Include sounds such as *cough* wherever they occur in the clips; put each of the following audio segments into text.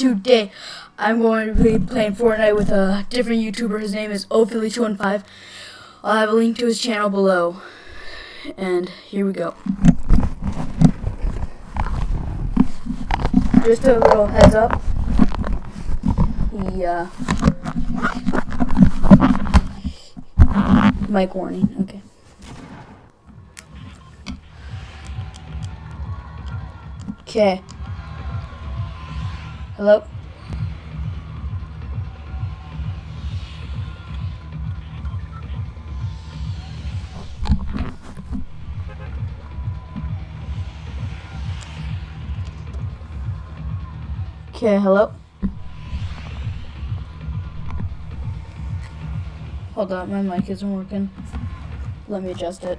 today I'm going to be playing Fortnite with a different YouTuber. His name is ophilly215. I'll have a link to his channel below. And here we go. Just a little heads up. He, uh, mic warning, okay. Okay. Hello? Okay, hello? Hold on, my mic isn't working. Let me adjust it.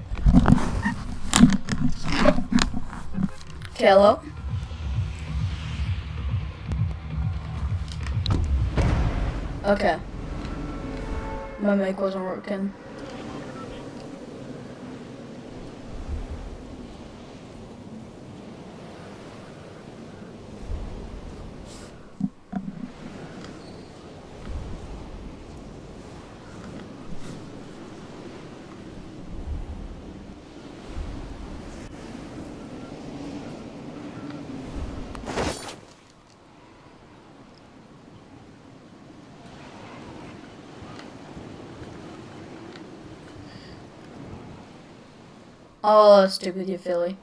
Okay, hello? Okay. My mic wasn't working. Oh, stick with you, Philly.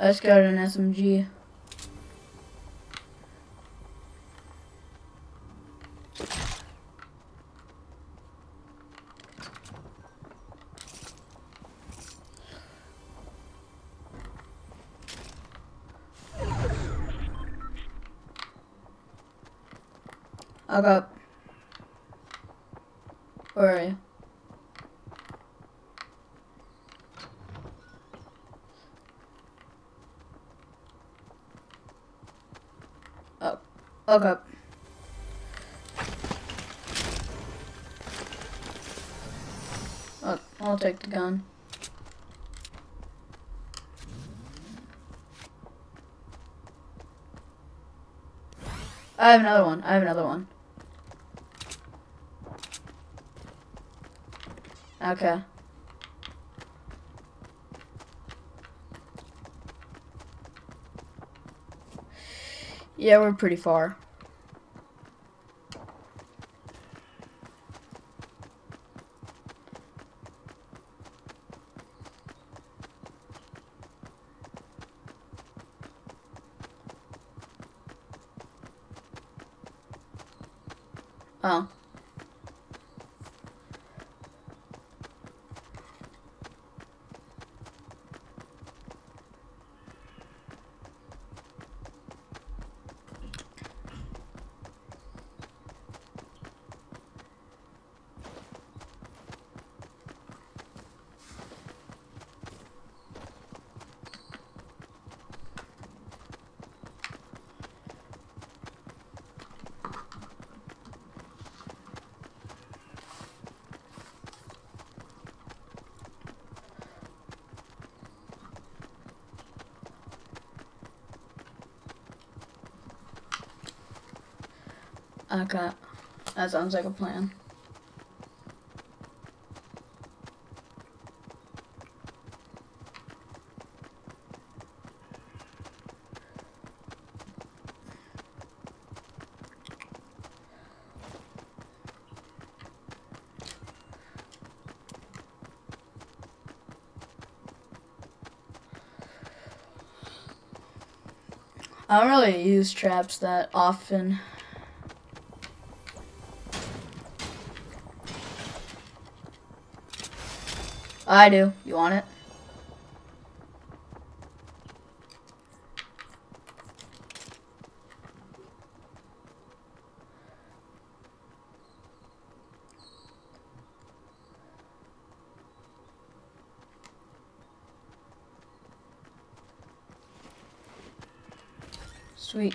I just got an SMG. I got. Where are you? Oh, okay. Oh, I'll take the gun. I have another one. I have another one. Okay. Yeah, we're pretty far. Oh. Okay. That sounds like a plan. I don't really use traps that often. I do. You want it? Sweet.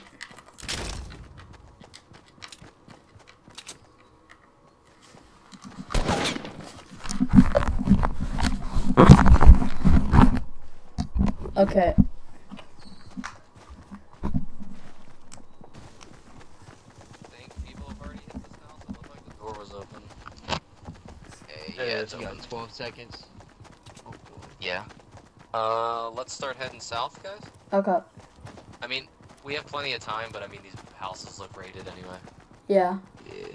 Okay. I think people have already hit this house. It looked like the door was open. Okay, It yeah, is, it's yeah. open. 12 seconds. Oh. Yeah. Uh, let's start heading south, guys. Okay. I mean, we have plenty of time, but I mean, these houses look rated anyway. Yeah. Yeah.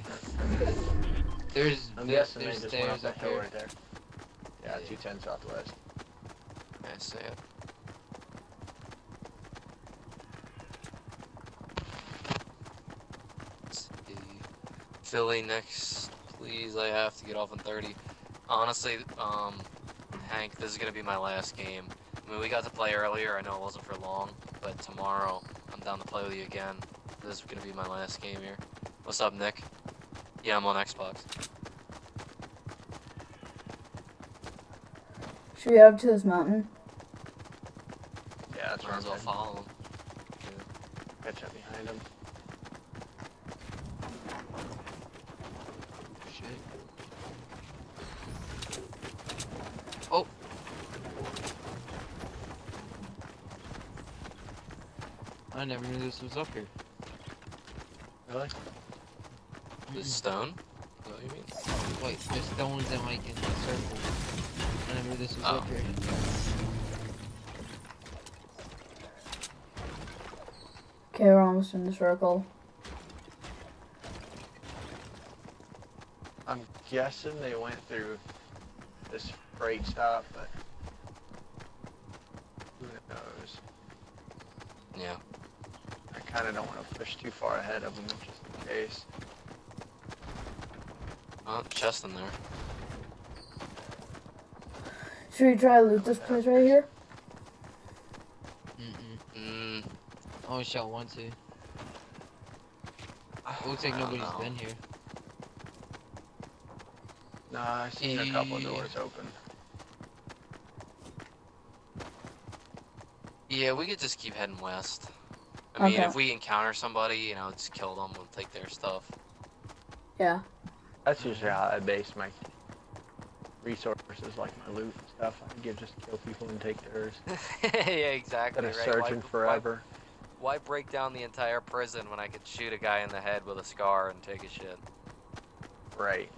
There's, I'm there- guessing they there's just went up stairs that hill right there. Yeah, Yeah. 210 southwest. I see it. Let's see. Philly next, please. I have to get off in 30. Honestly, um, Hank, this is gonna be my last game. I mean, we got to play earlier. I know it wasn't for long, but tomorrow I'm down to play with you again. This is gonna be my last game here. What's up, Nick? Yeah, I'm on Xbox. Should we head up to this mountain? Yeah, that's where I'll follow him. Catch up behind him. Shit. I never knew this was up here. Really? This stone. Is that what you mean? Wait, there's stones in like in a circle. I never knew this was Oh. up here. Okay, we're almost in the circle. I'm guessing they went through this freight stop, but who knows? Yeah. I kind of don't want to push too far ahead of them just in case. Oh, chest in there. Should we try to loot this place right here? Mm-mm. Mm, I only shot one too. It looks like I don't nobody's know. been here. Nah, I seen a couple doors open. Yeah, we could just keep heading west. I mean, Okay. if we encounter somebody, you know, just kill them and take their stuff. Yeah. That's usually how I base my resources, like my loot and stuff. I give just kill people and take theirs. *laughs* yeah, exactly. Instead of right? searching why, forever. Why, why break down the entire prison when I could shoot a guy in the head with a scar and take a shit? Right.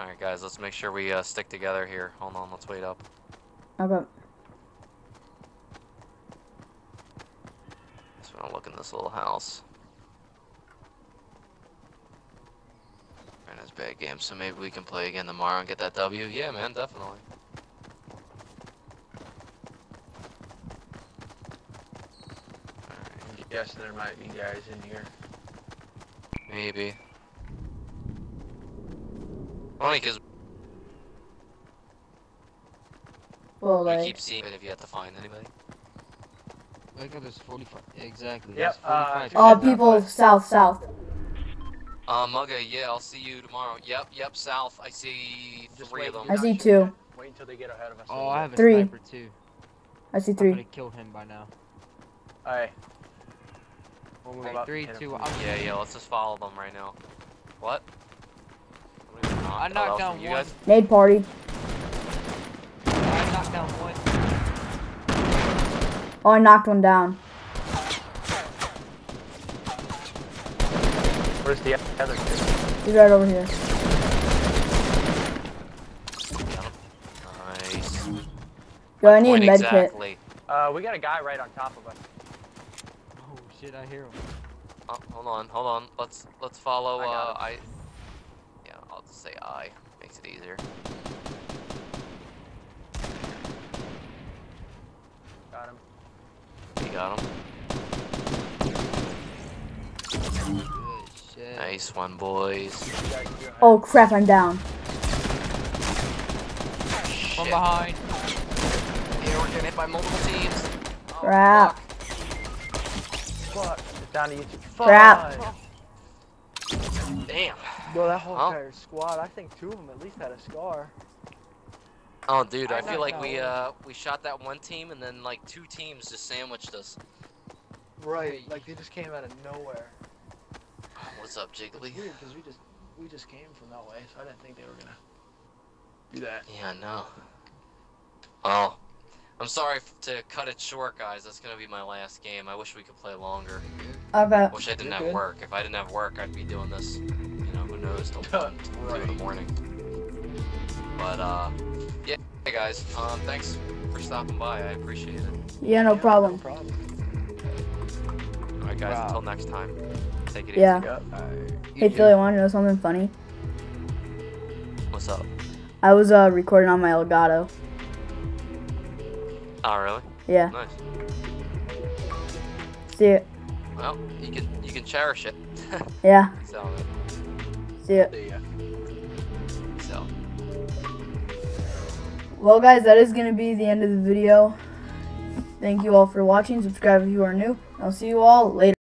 All right, guys, let's make sure we uh, stick together here. Hold on, let's wait up. Okay. Just want to look in this little house. And it's bad game, so maybe we can play again tomorrow and get that W. Yeah, man, definitely. Alright, I'm there might be guys in here. maybe. Only because Well, we like, keep seeing it if you have to find anybody. Look at this 45. Exactly. Yep, there's uh, 45 all people south, south. Uh, Mugga, yeah, I'll see you tomorrow. Yep, yep, south. I see Just three wait, of them. I see two. Wait until they get ahead of us. Oh, I have a Three. sniper too. I see I three. would have killed him by now. Alright. We'll move Alright, up three, two. I'm Yeah, yeah, let's just follow them right now. What? What are you I knocked down one. guys? Nade party. I knocked down one. Oh, I knocked one down. Where's the other two? He's right over here. Nice. Yo, I need a Point med kit. exactly. Uh, we got a guy right on top of us. Oh shit, I hear him. Oh, hold on, hold on. Let's let's follow. I uh. I. Yeah, I'll just say I. Makes it easier. Got him. You got him. Nice one, boys. You guys go ahead. Oh crap, I'm down. From behind. Yeah, we're getting hit by multiple teams. Oh, Crap. Fuck. It's down to you two. Crap. Fuck. fuck. Damn. Bro, that whole Well. entire squad, I think two of them at least had a scar. Oh, dude, I I feel like we uh we shot that one team and then like two teams just sandwiched us. Right. Like they just came out of nowhere. What's up, It's Jiggly? weird because we just we just came from that way, so I didn't think they were gonna do that. Yeah, I know. Oh, I'm sorry to cut it short, guys. That's gonna be my last game. I wish we could play longer. Okay. Wish I didn't You're have good. work. If I didn't have work, I'd be doing this. You know, who knows till *laughs* two in the morning. But uh, yeah, hey guys. Um, thanks for stopping by. I appreciate it. Yeah, no problem. No problem. All right, guys. Wow. Until next time. Take it Yeah. easy. Yep. Alright. Hey Philly, want to know something funny? What's up? I was uh recording on my Elgato. Oh, really? Yeah. Nice. See it. Well, you can you can cherish it. *laughs* Yeah. so, See it. See ya. Well, guys, that is gonna be the end of the video. Thank you all for watching. Subscribe if you are new. I'll see you all later.